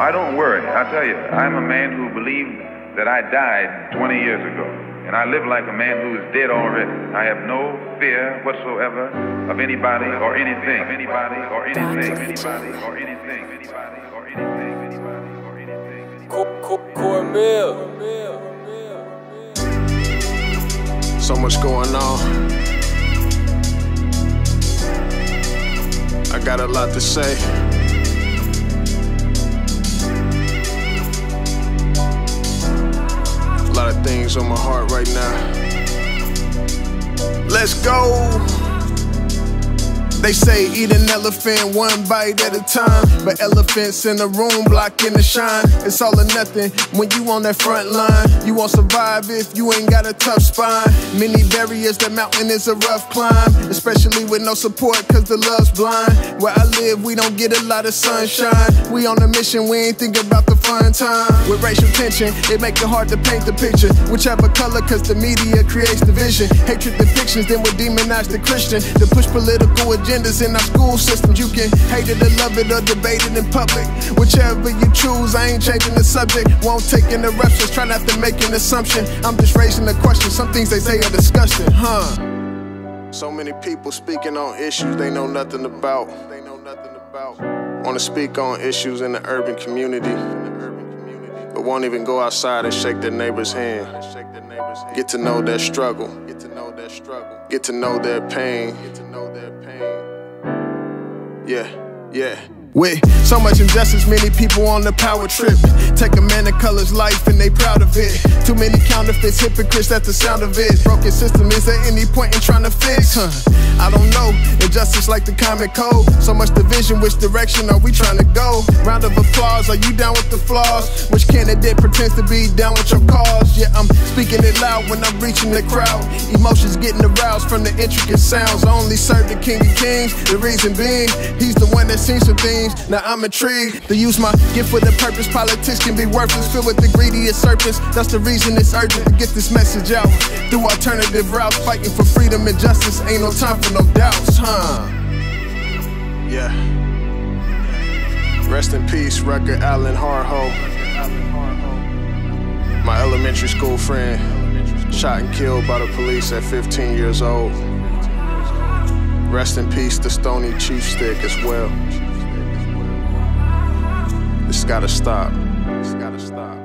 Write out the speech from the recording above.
I don't worry. I tell you, I'm a man who believed that I died 20 years ago. And I live like a man who is dead already. I have no fear whatsoever of anybody or anything. Anybody or anything. Anybody or anything. Anybody or anything. Anybody or anything. Cornmeal. So much going on. I got a lot to say. On my heart right now. Let's go. They say eat an elephant one bite at a time. But elephants in the room blocking the shine. It's all or nothing when you on that front line. You won't survive if you ain't got a tough spine. Many barriers, the mountain is a rough climb. Especially with no support, cause the love's blind. Where I live, we don't get a lot of sunshine. We on a mission, we ain't think about the fun time. With racial tension, it make it hard to paint the picture. Whichever color, cause the media creates division. Hatred depictions, then we demonize the Christian. To push political agendas in our school systems. You can hate it or love it or debate it in public. Whichever you choose, I ain't changing the subject. Won't take interruptions, try not to make an assumption. I'm just raising the question. Some things they say are disgusting, huh? So many people speaking on issues they know nothing about. They know nothing about. Want to speak on issues in the urban community, but won't even go outside and shake their neighbor's hand. Get to know their struggle. Get to know their struggle. Get to know their pain. Yeah, yeah. With so much injustice, many people on the power trip. Take a man of color's life and they proud of it. Too many counterfeits, hypocrites, that's the sound of it. Broken system, is there any point in trying to fix? Huh? I don't know. Injustice like the comic code. So much division, which direction are we trying to go? Round of applause, are you down with the flaws? Which candidate pretends to be down with your cause? Yeah, I'm speaking it loud when I'm reaching the crowd. Emotions getting from the intricate sounds. Only serve the King of Kings. The reason being, he's the one that seen some things. Now I'm intrigued to use my gift for the purpose. Politics can be worthless, filled with the greediest serpents. That's the reason it's urgent to get this message out. Through alternative routes, fighting for freedom and justice. Ain't no time for no doubts, huh? Yeah. Rest in peace, Rucker Allen Harho. My elementary school friend, shot and killed by the police at 15 years old. Rest in peace, the Stony Chief Stick as well. This gotta stop. This gotta stop.